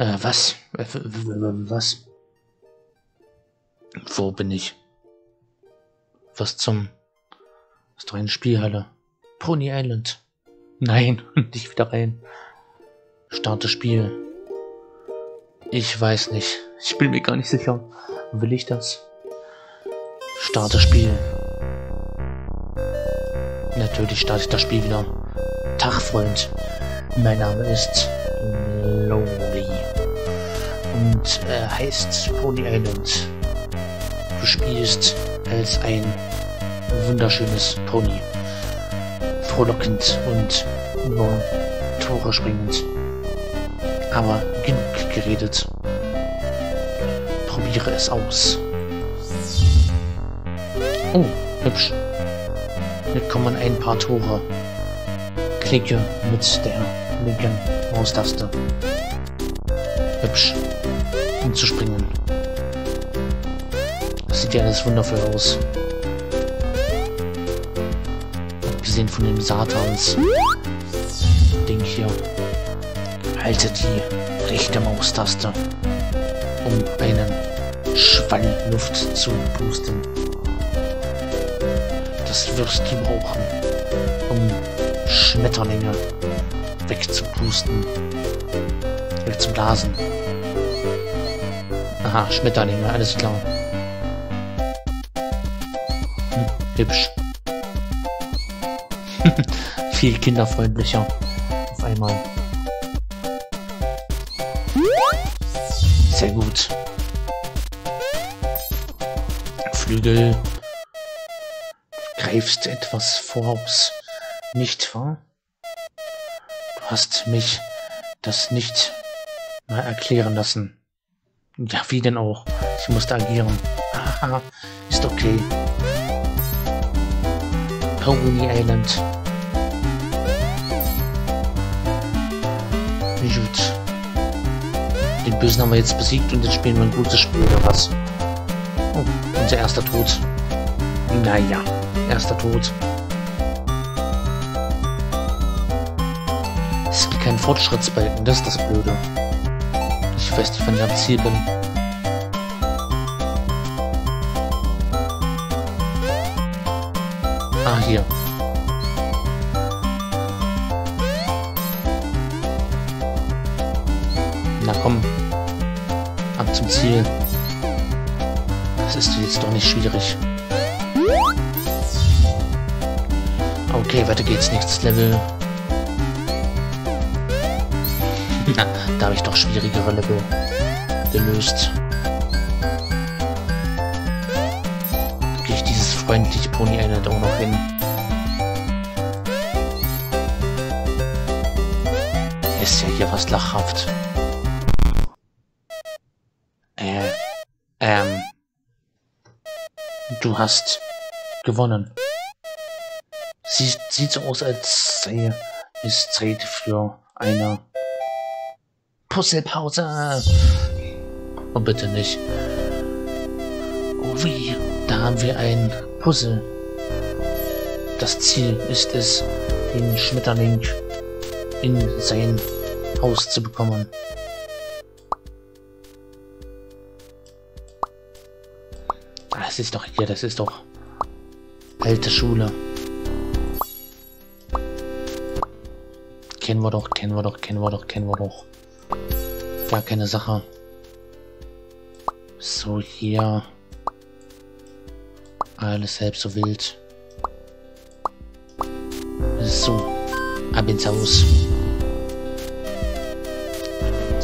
Äh, was? Äh, was? Wo bin ich? Was zum... Ist doch eine Spielhalle. Pony Island. Nein, nicht wieder rein. Starte Spiel. Ich weiß nicht. Ich bin mir gar nicht sicher. Will ich das? Starte Spiel. Natürlich starte ich das Spiel wieder. Tag, Freund. Mein Name ist Lonely. Und äh, heißt Pony Island. Du spielst als ein wunderschönes Pony. Frohlockend und über Tore springend. Aber genug geredet. Probiere es aus. Oh, hübsch. Hier kommen ein paar Tore. Klicke mit der linken Maustaste. Hübsch. Um zu springen. Das sieht ja alles wundervoll aus. Abgesehen von dem Satans Ding hier. Halte die rechte Maustaste, um einen Schwall Luft zu pusten. Das wirst du brauchen, um Schmetterlinge wegzupusten. Wegzublasen. Aha, Schmetterlinge, alles klar. Hm, hübsch. Viel kinderfreundlicher. Auf einmal. Sehr gut. Flügel greifst etwas voraus, nicht wahr? Du hast mich das nicht mal erklären lassen. Ja, wie denn auch? Ich musste agieren. Haha, ist okay. Pony Island. Gut. Den Bösen haben wir jetzt besiegt und jetzt spielen wir ein gutes Spiel, oder was? Oh, unser erster Tod. Naja. Erster Tod. Es gibt keinen Fortschrittsbalken, das ist das Blöde. Ich weiß nicht, wann ich am Ziel bin. Ah, hier. Na komm. Ab zum Ziel. Das ist jetzt doch nicht schwierig. Okay, weiter geht's. Nächstes Level. Na, da habe ich doch schwierigere Level gelöst. Kriege ich dieses freundliche Pony Island auch noch hin. Ist ja hier fast lachhaft. Äh, ähm. Du hast gewonnen. Sieht, sieht so aus, als sei es Zeit für eine Puzzlepause. Oh, bitte nicht. Oh wie, da haben wir ein Puzzle. Das Ziel ist es, den Schmetterling in sein Haus zu bekommen. Das ist doch hier, das ist doch alte Schule. Kennen wir doch, kennen wir doch, kennen wir doch, kennen wir doch. Gar keine Sache. So, hier. Alles selbst so wild. So, ab ins Haus.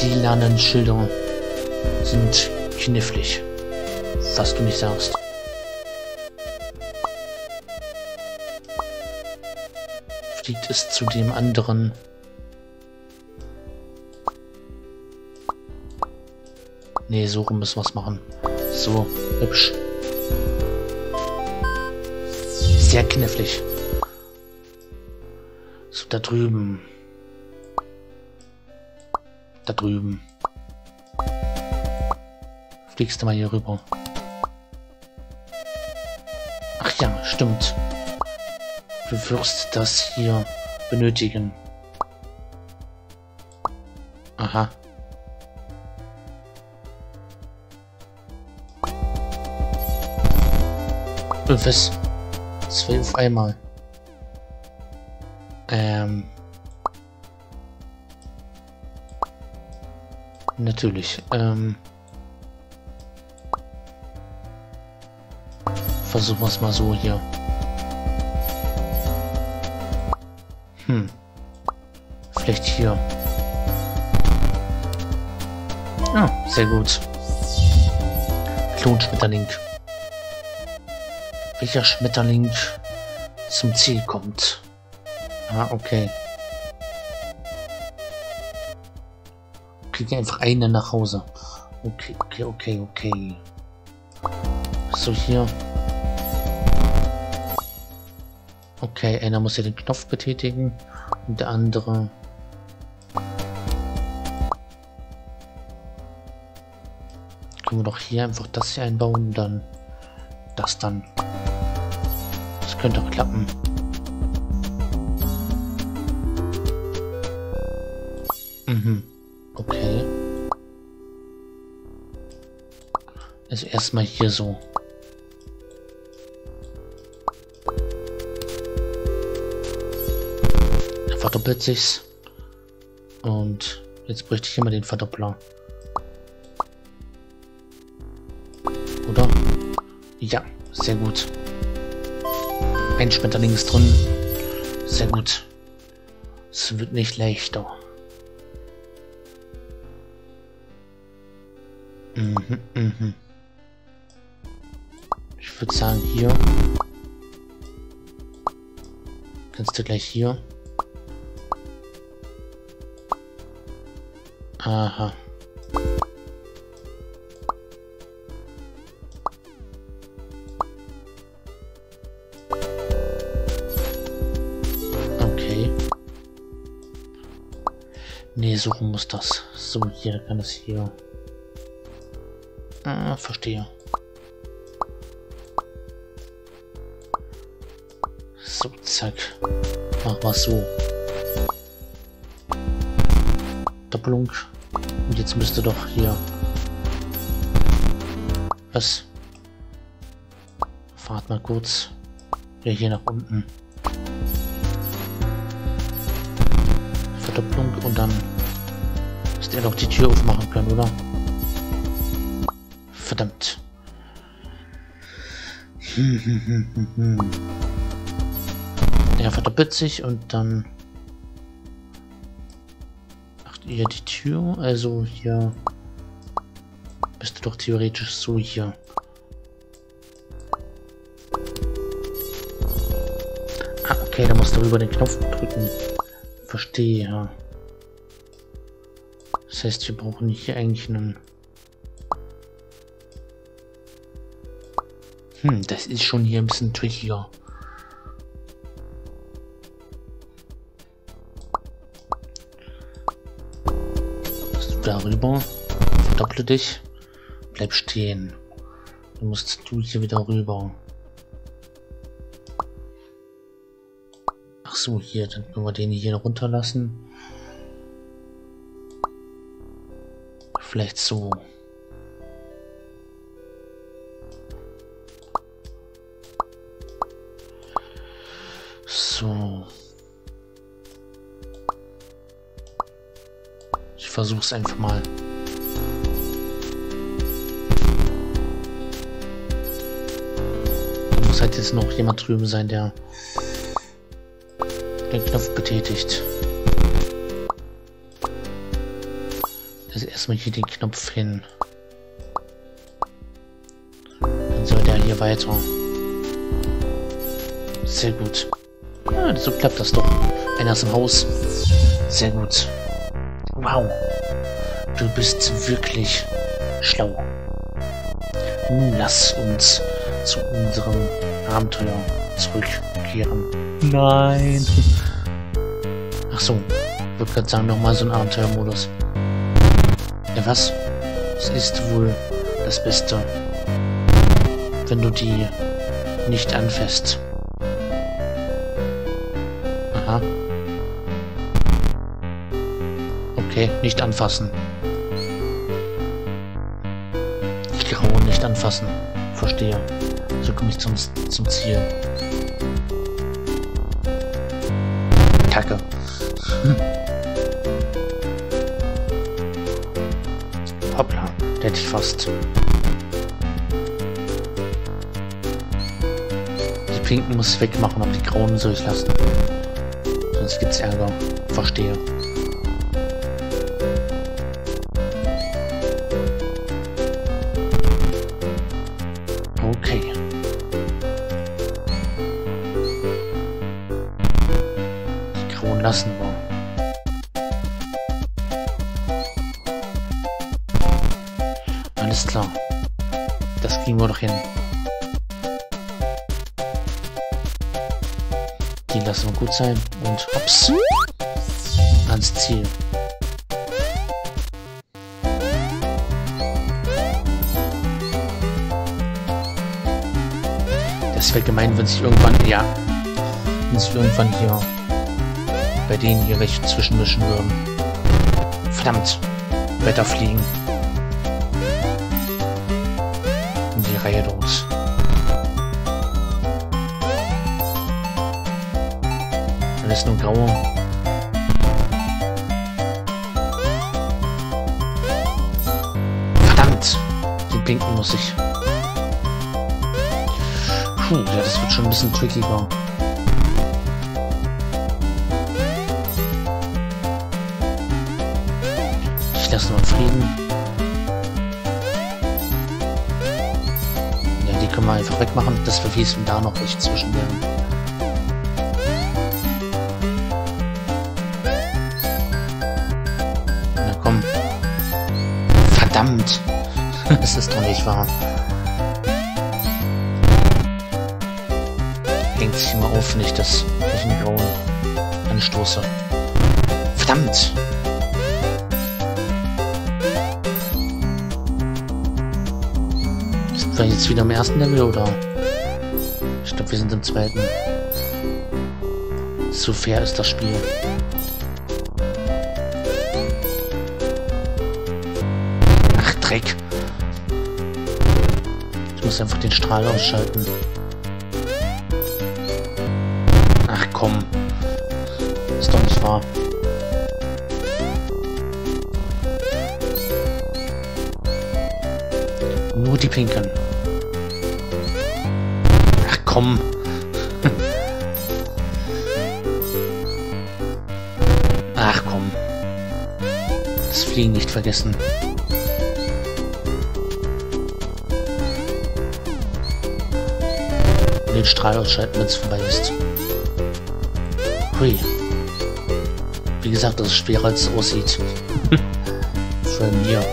Die Lernenschilder sind knifflig. Was du nicht sagst. Fliegt es zu dem anderen Nee, so müssen wir es machen. So, hübsch. Sehr knifflig. So, da drüben. Da drüben. Fliegst du mal hier rüber. Ach ja, stimmt. Du wirst das hier benötigen. Aha. Zwei auf einmal. Ähm. Natürlich. Ähm. Versuchen wir es mal so hier. Hm. Vielleicht hier. Ah, sehr gut. Klonschmetterling. Welcher Schmetterling zum Ziel kommt. Ah, okay. Kriege einfach eine nach Hause. Okay, okay, okay, okay. So, hier. Okay, einer muss ja den Knopf betätigen und der andere... Können wir doch hier einfach das hier einbauen und dann das dann. Könnte auch klappen. Mhm. Okay. Also erstmal hier so. verdoppelt sich's. Und jetzt bräuchte ich immer den Verdoppler. Oder? Ja, sehr gut. Schmetterling ist drin. Sehr gut. Es wird nicht leichter. Mhm, mhm. Ich würde sagen, hier. Kannst du gleich hier. Aha. So rum muss das. So, hier kann es hier. Ah, verstehe. So, zack. Mach mal so. Doppelung. Und jetzt müsste doch hier... Was? Fahrt mal kurz. Ja, hier nach unten. Und dann müsste er doch die Tür aufmachen können, oder? Verdammt. Er verdoppelt sich und dann hier die Tür. Also hier müsste doch theoretisch so hier. Ah, okay, da musst du über den Knopf drücken. Verstehe, ja. Das heißt, wir brauchen hier eigentlich einen... Hm, das ist schon hier ein bisschen trickiger. darüber. Verdopple dich. Bleib stehen. Du musst du hier wieder rüber. Ach so, hier, dann können wir den hier runterlassen. Vielleicht so. So. versuch's einfach mal. Muss halt jetzt noch jemand drüben sein, der den Knopf betätigt. Also erstmal hier den Knopf hin. Dann soll der hier weiter. Sehr gut. Ja, so klappt das doch. Einer ist im Haus. Sehr gut. Wow, du bist wirklich schlau. Nun lass uns zu unserem Abenteuer zurückkehren. Nein. Ach so, ich würde gerade sagen, nochmal so ein Abenteuermodus. Ja, was? Es ist wohl das Beste, wenn du die nicht anfasst. Aha. Okay, nicht anfassen. Grauen nicht anfassen. Verstehe. So komme ich zum, zum Ziel. Kacke. Fast. Die pinken muss wegmachen, aber die grauen soll ich lassen. Sonst gibt's Ärger. Verstehe. Gut sein. Und hops. Ans Ziel. Das wäre gemein, wenn sich irgendwann, ja, wenn sich irgendwann hier bei denen hier welche zwischenmischen würden. Verdammt, Wetter fliegen. In die Reihe dort. Alles nur grau. Verdammt, den pinken muss ich. Puh, ja, das wird schon ein bisschen trickiger. Ich lasse nur Frieden. Ja, die können wir einfach wegmachen. Das verwies da noch nicht zwischen denen. Verdammt. Das ist doch nicht wahr. Hängt sich immer auf, nicht dass ich den Grauen anstoße. Verdammt! Sind wir jetzt wieder im ersten Level, oder? Ich glaube, wir sind im zweiten. So fair ist das Spiel. Dreck. Ich muss einfach den Strahl ausschalten. Ach komm. Ist doch nicht wahr. Nur die Pinken. Ach komm. Ach komm. Das Fliegen nicht vergessen. Den Strahl ausschalten, wenn es vorbei ist. Hui. Wie gesagt, das ist schwerer als es aussieht. Für mir.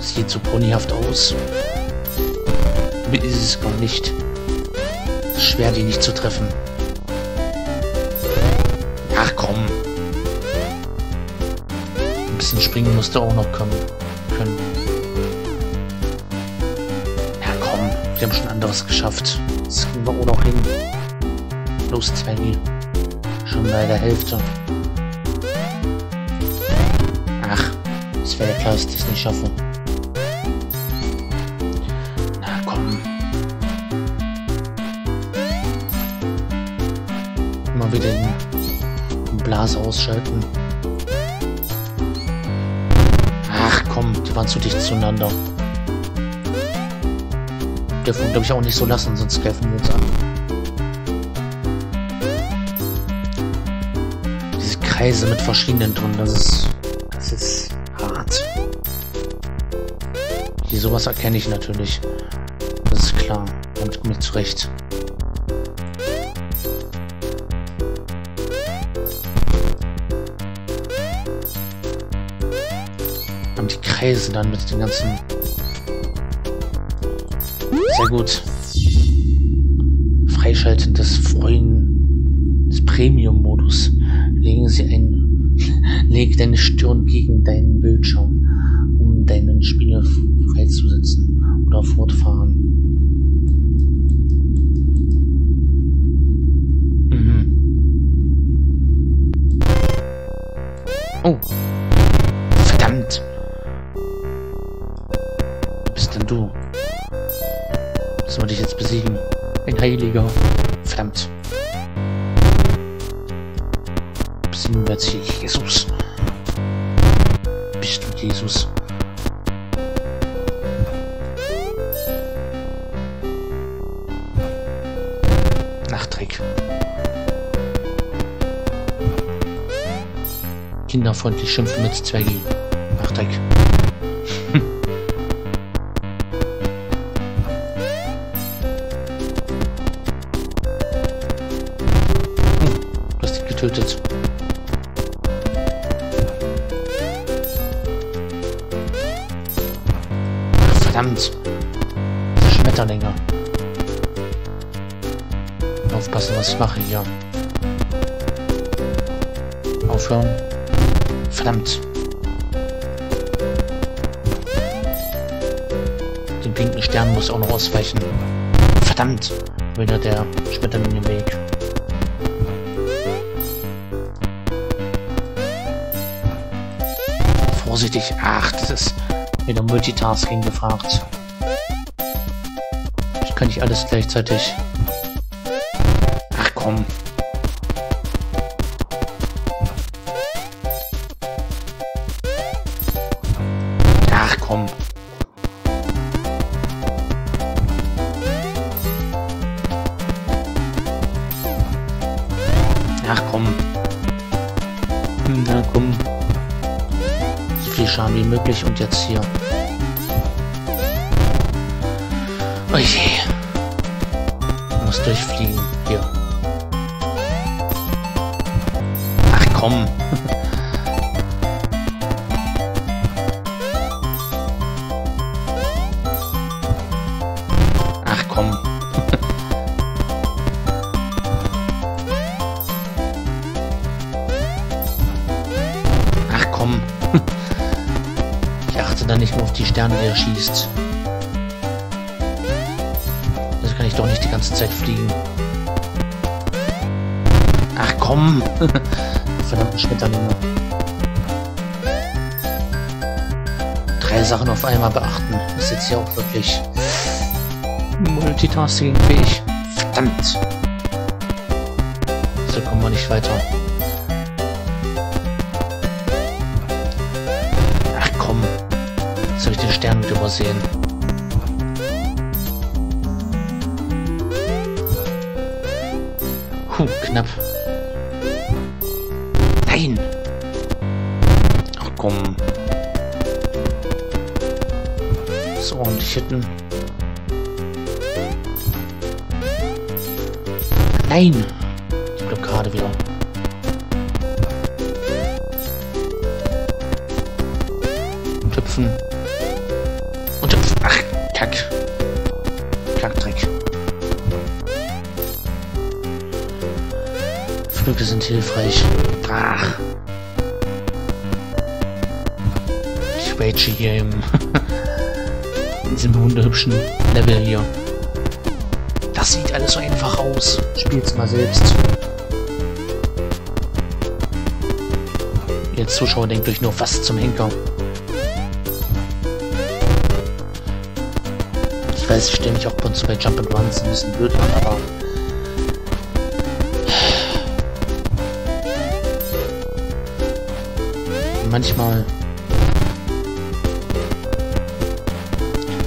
Sieht so ponyhaft aus. Mir ist es gar nicht. Schwer, die nicht zu treffen. Ach komm. Ein bisschen springen musste auch noch kommen können. Ja komm, wir haben schon anderes geschafft. Das kriegen wir auch noch hin. Los, Zwergi. Schon bei der Hälfte. Ach, es wäre klar, dass ich das nicht schaffe. Na komm. Mal wieder den Blase ausschalten. Ach komm, die waren zu dicht zueinander. Dürfen wir, glaube ich, auch nicht so lassen, sonst greifen wir uns an. Diese Kreise mit verschiedenen drin, das ist. Das ist hart. Hier sowas erkenne ich natürlich. Das ist klar. Damit komme ich zurecht. Und die Kreise dann mit den ganzen sehr gut. Freischalten des Freuen des Premium-Modus. Legen Sie ein, leg deine Stirn gegen deinen Bildschirm, um deinen Spieler freizusetzen oder fortfahren. Mhm. Oh. Verdammt. Wer bist denn du? Müssen wir dich jetzt besiegen? Ein Heiliger. Verdammt. Besiegen wir jetzt hier Jesus. Bist du Jesus? Nachträg. Kinderfreundlich schimpfen mit Zwergi. Getötet. verdammt. Schmetterlinge. Aufpassen, was ich mache hier. Aufhören. Verdammt. Den pinken Stern muss auch noch ausweichen. Verdammt. Wieder der Schmetterling im Weg. Vorsichtig. Ach, das ist wieder Multitasking gefragt. Ich kann nicht alles gleichzeitig. Ach komm. Möglich und jetzt hier. Oh je. Ich muss durchfliegen. Hier. Ach komm. schießt. Also kann ich doch nicht die ganze Zeit fliegen. Ach komm! Verdammten Schmetterlinge. Drei Sachen auf einmal beachten. Das ist jetzt hier auch wirklich multitasking-fähig. Verdammt! So kommen wir nicht weiter. Jetzt habe ich den Stern mit übersehen. Puh, knapp. Nein! Ach komm. So ordentlich hitten. Nein! Die Blockade wieder. Tüpfen. Kack. Kackdreck. Flüge sind hilfreich. Ach. Ich rage hier im in diesem wunderhübschen Level hier. Das sieht alles so einfach aus. Spiel's mal selbst. Ihr Zuschauer denkt euch nur, was zum Henker. Weiß, ich stelle mich auch bei uns bei Jump and Runs ein bisschen blöd an, aber manchmal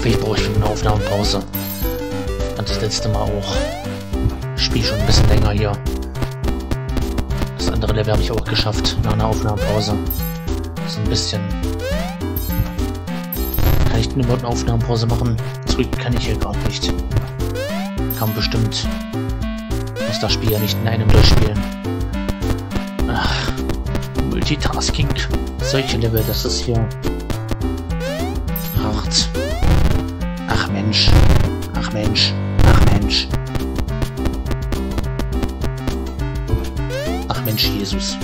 vielleicht brauche ich eine Aufnahmepause. Und das letzte Mal auch. Spiel schon ein bisschen länger hier. Das andere Level habe ich auch geschafft nach einer Aufnahmepause. So ein bisschen. Kann ich überhaupt eine Aufnahmepause machen? Zurück kann ich hier gerade nicht. Kann bestimmt. Muss das Spiel ja nicht in einem durchspielen. Ach. Multitasking. Solche Level, das ist hier. Hart. Ach Mensch. Ach Mensch. Ach Mensch. Ach Mensch, Jesus.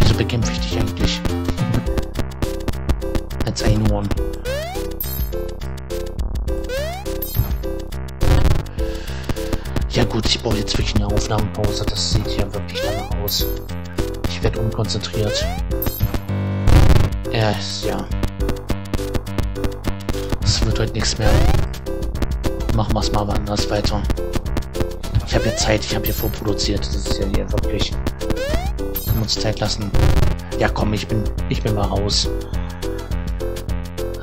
Wieso bekämpfe ich dich eigentlich? Als Einhorn. Gut, ich brauche jetzt wirklich eine Aufnahmepause. Das sieht ja wirklich danach aus. Ich werde unkonzentriert. Ja, ja. Das wird heute nichts mehr. Machen wir es mal anders weiter. Ich habe ja Zeit, ich habe hier vorproduziert. Das ist ja hier wirklich. Können wir uns Zeit lassen. Ja komm, ich bin, ich bin mal raus.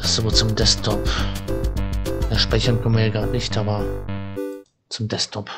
So, zum Desktop. Ja, speichern können wir ja gar nicht, aber zum Desktop.